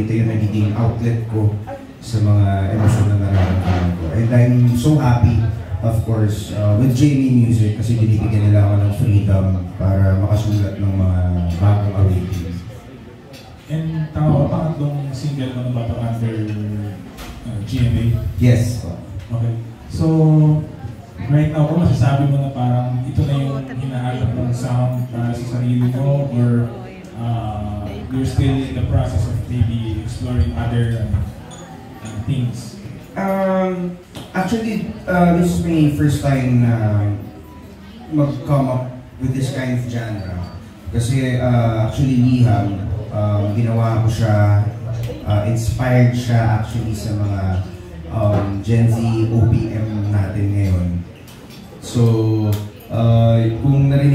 ito yung nagiging outlet ko sa mga emosyon na nararamdaman ko. And I'm so happy, of course, uh, with Jamie Music kasi binibigyan nila ako ng freedom para makasulat ng mga bagong awakening. And tama ba pangatlong single mo na ba ito under uh, GMA? Yes. Okay. So, right now, kung masasabi mo na parang ito na yung hinahanap mong sound para sa sarili mo or uh, you're still in the process of maybe exploring other uh, uh, things? Um, actually, uh, this is my first time na mag-come up with this kind of genre. Kasi uh, actually Liham, um, ginawa ko siya, uh, inspired siya actually sa mga um, Gen Z OPM natin ngayon. So, uh,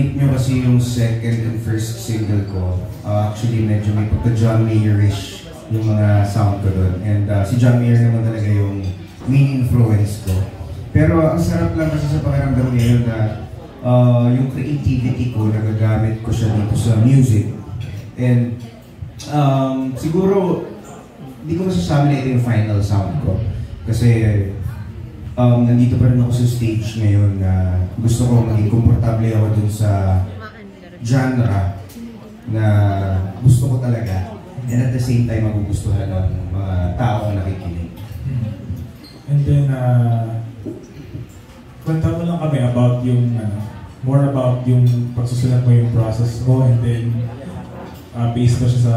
narinig nyo kasi yung second and first single ko, uh, actually medyo may pagka-John Mayer-ish yung mga sound ko doon. And uh, si John Mayer naman talaga yung main influence ko. Pero ang sarap lang kasi sa pakiramdam ngayon na uh, yung creativity ko, nagagamit ko siya dito sa music. And um, siguro, hindi ko masasabi na ito yung final sound ko. Kasi um, nandito pa rin ako sa stage ngayon na gusto ko maging komportable ako dun sa genre na gusto ko talaga. And at the same time, magugustuhan ng mga taong nakikinig. And then, uh, kwenta mo lang kami about yung, ano, more about yung pagsusulat mo yung process mo and then uh, based ba siya sa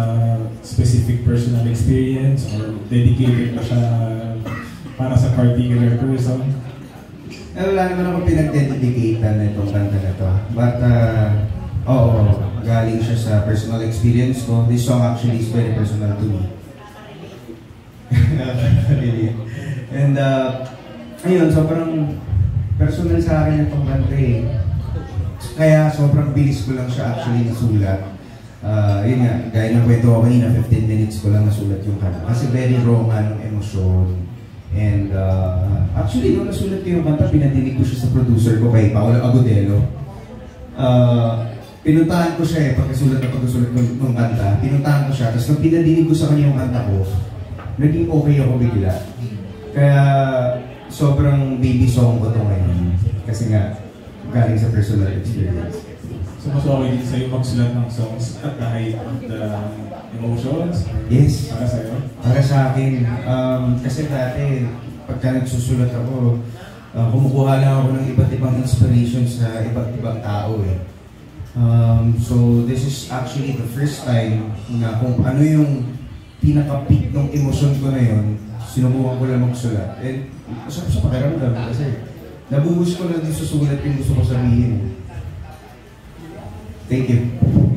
specific personal experience or dedicated ba siya sa particular person? Eh, wala naman ako pinag-dedicate na itong kanta na to. But, uh, oo, galing siya sa personal experience ko. This song actually is very personal to me. really. And, uh, ayun, sobrang personal sa akin itong kanta eh. Kaya sobrang bilis ko lang siya actually nasulat. Uh, yun nga, gaya ng kwento ko kanina, 15 minutes ko lang nasulat yung kanta. Kasi very raw nga ng emosyon. And uh, actually, nung nasulat ko yung kanta, pinadinig ko siya sa producer ko kay Paolo Agudelo. Uh, pinuntahan ko siya eh, pagkasulat na pagkasulat ng, ng kanta, pinuntahan ko siya. Tapos nung pinadinig ko sa kanya yung kanta ko, naging okay ako bigla. Kaya sobrang baby song ko to ngayon. Kasi nga, galing sa personal experience. So mas okay din sa'yo magsulat ng songs at kahit the emotions? Yes. Para sa'yo? Para sa akin, um, kasi dati, pagka nagsusulat ako, uh, kumukuha lang ako ng iba't ibang inspiration sa iba't ibang tao eh. Um, so this is actually the first time na kung ano yung pinaka-peak ng emosyon ko na yun, sinubukan ko lang magsulat. And masarap sa pakiramdam kasi nabuhos ko lang din susulat yung gusto ko sabihin. Thank you.